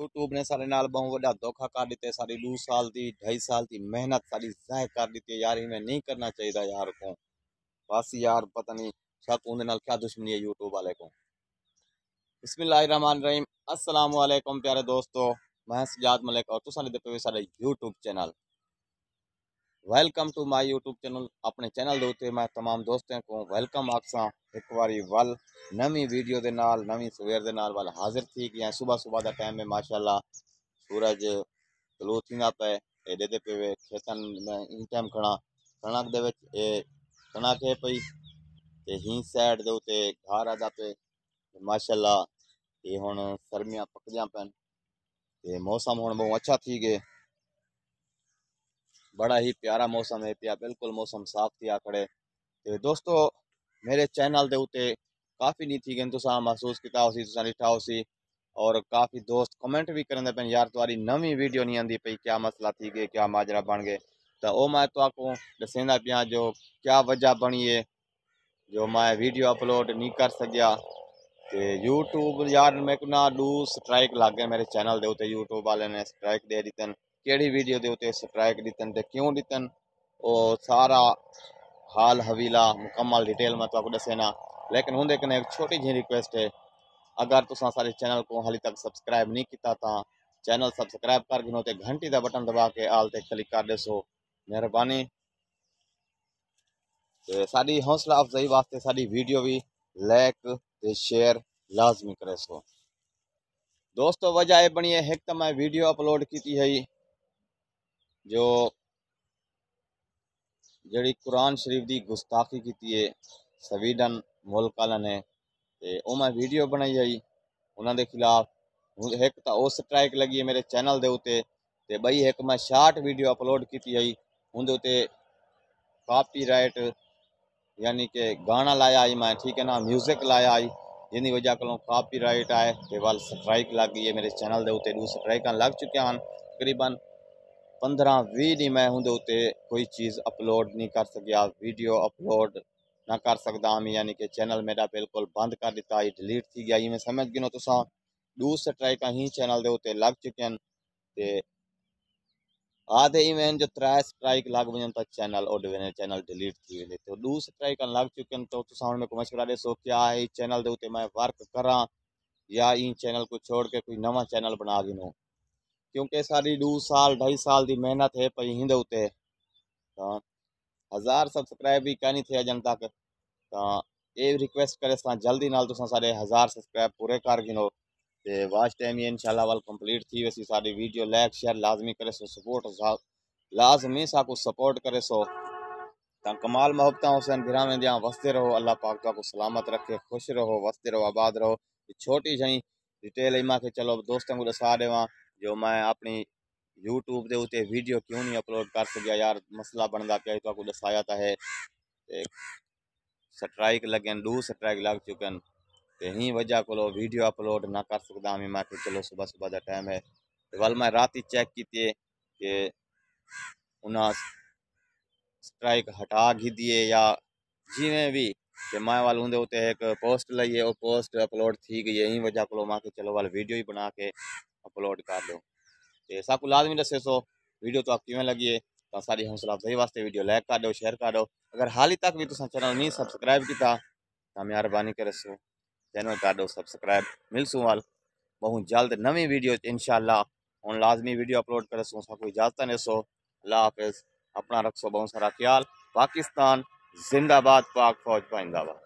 YouTube ਨੇ ਸਾਡੇ ਨਾਲ ਬਹੁਤ ਵੱਡਾ ਧੋਖਾ ਕਰ ਦਿੱਤਾ ਸਾਡੀ 2 ਸਾਲ ਦੀ 2.5 ਸਾਲ ਦੀ ਮਿਹਨਤ ਸਾਡੀ ਜ਼ਾਇਆ ਕਰ ਦਿੱਤੀ ਯਾਰ ਇਵੇਂ ਨਹੀਂ ਕਰਨਾ ਚਾਹੀਦਾ ਯਾਰ को बस यार पता नहीं शक उनके नाल क्या दुश्मनी है यूट्यूब वाले को बिस्मिल्लाहिर्रहमानिर्रहीम अस्सलाम वालेकुम प्यारे दोस्तों मैं सजाद मलिक और तुसा देखते हुए साडा YouTube channel welcome to my YouTube channel अपने चैनल ਦੇ ਉੱਤੇ ਮੈਂ तमाम ਦੋਸਤਾਂ को वेलकम ਆਖਸਾਂ ਇੱਕ ਵਾਰੀ ਵੱਲ ਨਵੀਂ ਵੀਡੀਓ ਦੇ ਨਾਲ ਨਵੀਂ ਸਵੇਰ ਦੇ ਨਾਲ ਵੱਲ ਹਾਜ਼ਰ ਥੀ ਗਿਆ ਸਵੇਰ ਸਵੇਰ ਦਾ ਟਾਈਮ ਹੈ ਮਾਸ਼ਾਅੱਲਾ ਸੂਰਜ ਤਲੂ ਥੀਂਦਾ ਪਏ ਇਹਦੇ ਤੇ ਪਵੇ ਖੇਤਾਂ ਮੈਂ ਇਹ ਟਾਈਮ ਖਣਾ ਕਣਕ ਦੇ ਵਿੱਚ ਇਹ ਕਣਕ ਹੈ ਪਈ ਤੇ ਹੀ ਸਾਈਡ ਦੇ ਉੱਤੇ ਘਾਰ ਆਦਾ ਪਏ ਮਾਸ਼ਾਅੱਲਾ ਇਹ ਹੁਣ ਸਰਮੀਆਂ ਪੱਕਦੀਆਂ ਪੈਣ ਤੇ ਮੌਸਮ ਹੁਣ ਬਹੁਤ ਅੱਛਾ ਥੀ ਗਏ बड़ा ही प्यारा मौसम है पिया बिल्कुल मौसम साफ थिया खड़े ते दोस्तों मेरे चैनल दे उते काफ़ी नहीं थी गए तुसा महसूस किया उसी तुसा लिखा उसी और काफ़ी दोस्त कमेंट भी करेंगे पे यार तुम्हारी नवी वीडियो नहीं आती पई क्या मसला थी गए क्या माजरा बन गए तो वो मैं तो आपको दसेंदा पिया जो क्या वजह बनी है जो मैं वीडियो अपलोड नहीं कर सकिया ਤੇ YouTube ਯਾਰ ਮੇਰੇ ਕੋ ਨਾ ਡੂ ਸਟ੍ਰਾਈਕ ਲੱਗ ਗਿਆ ਮੇਰੇ ਚੈਨਲ ਦੇ ਉੱਤੇ YouTube ਵਾਲੇ ਨੇ ਸਟ੍ਰਾਈਕ ਦੇ ਦਿੱਤੇ ਕਿਹੜੀ ਵੀਡੀਓ ਦੇ ਉਤੇ ਸਟ੍ਰਾਈਕ ਦਿੱਤਨ ਤੇ ਕਿਉਂ ਦਿੱਤਨ हाल, हवीला, मुकम्मल डिटेल में तो दसेना लेकिन हूँ कने एक छोटी जी रिक्वेस्ट है। अगर तुम सारे चैनल को हाली तक सब्सक्राइब नहीं किया तो चैनल सब्सक्राइब कर गिनो तो घंटी का बटन दबा के आल तक क्लिक कर दसो। मेहरबानी। साड़ी हौसला अफजाई वास्ते साड़ी वीडियो भी लाइक तो शेयर लाजमी करे सो। दोस्तों, वजह यह बनी है एक तो मैं वीडियो अपलोड की है ਜੋ ਜਿਹੜੀ ਕੁਰਾਨ ਸ਼ਰੀਫ ਦੀ ਗੁਸਤਾਖੀ ਕੀਤੀ ਹੈ ਸਵੀਡਨ ਮੁਲਕ ਵਾਲਿਆਂ ਨੇ ਤੇ ਉਹ ਮੈਂ ਵੀਡੀਓ ਬਣਾਈ ਹੈ ਉਹਨਾਂ ਦੇ ਖਿਲਾਫ ਹੁਣ ਇੱਕ ਤਾਂ ਉਹ ਸਟ੍ਰਾਈਕ ਲੱਗੀ ਹੈ ਮੇਰੇ ਚੈਨਲ ਦੇ ਉੱਤੇ ਤੇ ਬਈ ਇੱਕ ਮੈਂ ਸ਼ਾਰਟ ਵੀਡੀਓ ਅਪਲੋਡ ਕੀਤੀ ਹੈ ਉਹਦੇ ਉੱਤੇ ਕਾਪੀਰਾਈਟ यानी कि गाना लाया आई मैं ठीक है ना म्यूजिक लाया आई जिन वजह को कापीराइट आए ते वाल स्ट्राइक लग गई है मेरे चैनल के उत्ते दो स्ट्राइक लग चुके हैं तकरीबन पंद्रह भी नहीं मैं उनके उत्ते कोई चीज़ अपलोड नहीं कर सकिया वीडियो अपलोड ना कर सकता हम यानी कि चैनल मेरा बिल्कुल बंद कर दिता ही डिलीट थी गया। मैं समझ गिनो तुसा दो स्ट्राइक ही चैनल के उत्ते लग चुके हैं, ते आधे इवेंट जो त्रै स्ट्राइक लग वज़न त चैनल ओड वेने चैनल डिलीट थी वेंदे तो दो स्ट्राइक लग चुके हैं तो तुसा मेरे को मशवरा दसो क्या है चैनल दे उते मैं वर्क करा, या इन चैनल को छोड़ के कोई नवा चैनल बना गिनो। क्योंकि सारी दो साल ढाई साल की मेहनत है पई हिंदे उते तो हज़ार सब्सक्राइब भी कहनी थे अजन तक तो ये रिक्वेस्ट करे सा जल्दी नाल तुसा सारे हज़ार सब्सक्राइब पूरे कर गिनो ਤੇ ਵਾਚ ਟਾਈਮ ਇਹ ਇਨਸ਼ਾਅੱਲਾ ਵੱਲ ਕੰਪਲੀਟ ਥੀ ਵੈਸੀ ਸਾਡੀ ਵੀਡੀਓ ਲਾਈਕ ਸ਼ੇਅਰ ਲਾਜ਼ਮੀ करे सो सपोर्ट लाजमी साको सपोर्ट करे सो ता कमाल मोहब्बत हुसैन भिरा में दिया वसते रहो अल्लाह पाक को सलामत रखे खुश रहो वसते रहो आबाद रहो छोटी जी डिटेल इमा के चलो दोस्तों को दसा देवा जो मैं अपनी यूट्यूब के उत्ते वीडियो क्यों नहीं अपलोड कर सकिया यार? मसला बनता क्या? तो दसाया तो है। स्ट्राइक लगे दो स्ट्राइक लग चुके हैं तो ही वजह को वीडियो अपलोड ना कर सकता मैं मैं चलो सुबह सुबह का टाइम है। वाल मैं रात ही चेक की कि स्ट्राइक हटा ही दिए या जिमें भी कि मैं वाल होंगे उत्ते एक पोस्ट लाइए वो पोस्ट अपलोड थी गई यही वजह को मैं चलो वाल वीडियो ही बना के अपलोड कर दो। तो सबको लाजमी दसे, सो वीडियो तो आप किमें लगी है? तो सारी हौसला अफजाई वास्ते वीडियो लाइक कर दो, शेयर कर दो। अगर हाल ही तक भी तुम चैनल नहीं सब्सक्राइब किया तो मेहरबानी करे, सो चैनल कर दो, सब्सक्राइब। मिलसूँ वाल। बहुत जल्द नवी वीडियो इनशाला हूँ लाजमी वीडियो अपलोड करे, सो कोई इजाज़त नहीं सो अल्लाह हाफिज़। अपना रखो बहुत सारा ख्याल। पाकिस्तान जिंदाबाद, पाक फौज पाइंदाबाद